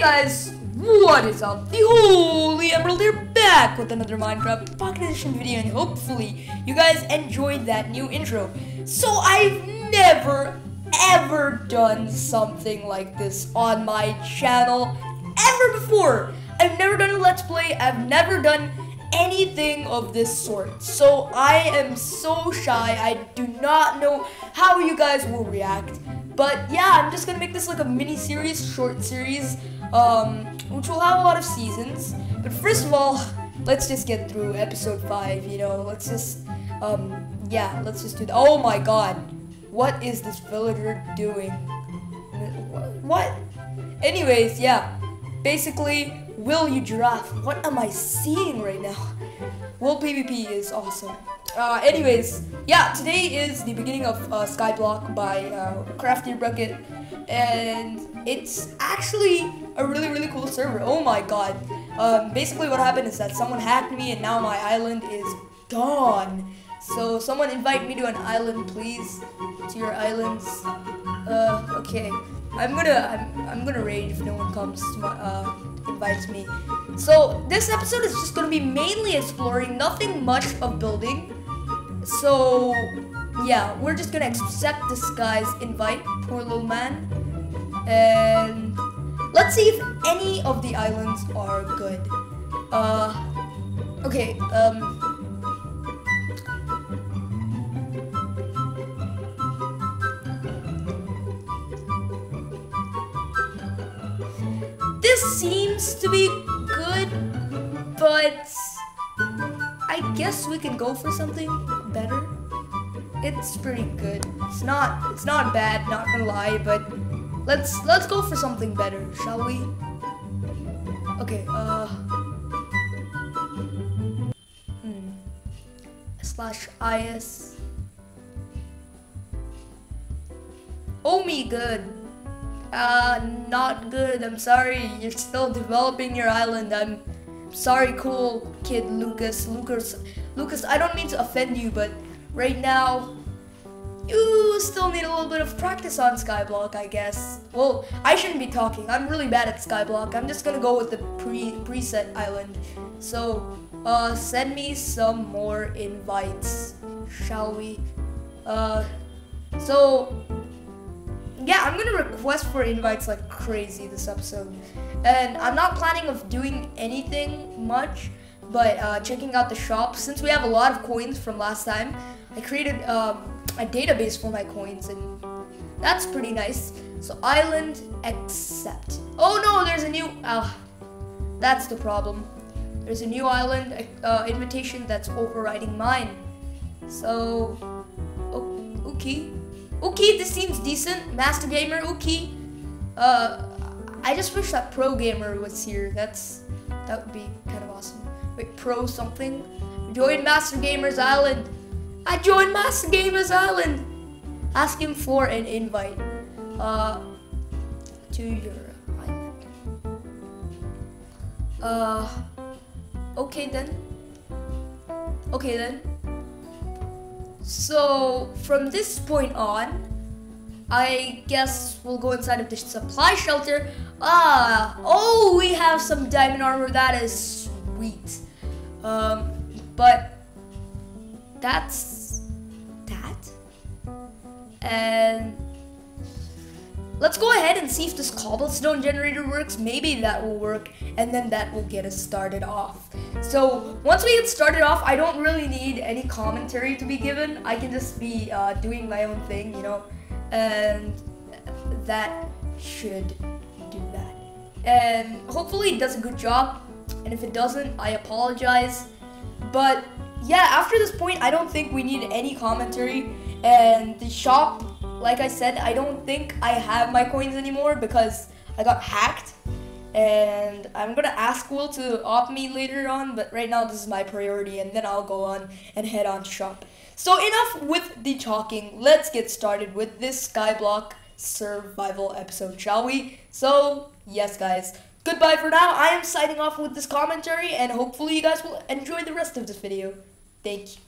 guys, what is up? The Holy Emerald here back with another Minecraft Pocket Edition video and hopefully you guys enjoyed that new intro. So I've never ever done something like this on my channel ever before. I've never done a Let's Play, I've never done anything of this sort. So I am so shy, I do not know how you guys will react. But yeah, I'm just gonna make this like a mini series, short series, um, which will have a lot of seasons. But first of all, let's just get through episode five. You know, let's just, um, yeah, let's just do that. Oh my God, what is this villager doing? What? Anyways, yeah, basically, will you giraffe? What am I seeing right now? Will PvP is awesome. Uh, anyways, yeah, today is the beginning of uh, Skyblock by uh, Crafty Bucket, and it's actually a really, really cool server. Oh my god. Um, basically, what happened is that someone hacked me, and now my island is gone. So, someone invite me to an island, please. To your islands. Uh, okay. I'm gonna, I'm, I'm gonna rage if no one comes to my, uh, invites me. So, this episode is just gonna be mainly exploring, nothing much of building. So, yeah, we're just gonna accept this guy's invite, poor little man. And let's see if any of the islands are good. Uh, okay, um, this seems to be good, but I guess we can go for something better. It's pretty good. It's not it's not bad, not gonna lie, but let's let's go for something better, shall we? Okay, uh hmm. slash is Oh me good. Uh not good. I'm sorry. You're still developing your island. I'm sorry, cool kid Lucas. Lucas, Lucas. I don't mean to offend you, but right now, you still need a little bit of practice on Skyblock, I guess. Well, I shouldn't be talking. I'm really bad at Skyblock. I'm just gonna go with the pre preset island. So, uh, send me some more invites, shall we? Uh, so yeah, I'm gonna request for invites like crazy this episode. And I'm not planning of doing anything much, but uh, checking out the shop. Since we have a lot of coins from last time, I created um, a database for my coins, and that's pretty nice. So island accept. Oh no, there's a new. Uh, that's the problem. There's a new island uh, invitation that's overriding mine. So, okay. Okay, this seems decent. Master Gamer, okay. Uh, I just wish that Pro Gamer was here. That's that would be kind of awesome. Wait, Pro something? Join Master Gamer's Island. I joined Master Gamer's Island. Ask him for an invite. Uh, to your island. Uh, okay then. Okay then. So from this point on, I guess we'll go inside of the supply shelter. Ah, oh, we have some diamond armor. That is sweet. Um, but that's that. And let's go ahead and see if this cobblestone generator works. Maybe that will work, and then that will get us started off. So once we get started off, I don't really need any commentary to be given. I can just be uh, doing my own thing, you know, and that should do that. And hopefully it does a good job. And if it doesn't, I apologize. But yeah, after this point, I don't think we need any commentary. And the shop, like I said, I don't think I have my coins anymore because I got hacked and I'm gonna ask Will to op me later on, but right now this is my priority, and then I'll go on and head on to shop. So enough with the talking. Let's get started with this Skyblock survival episode, shall we? So yes, guys. Goodbye for now. I am signing off with this commentary, and hopefully you guys will enjoy the rest of this video. Thank you.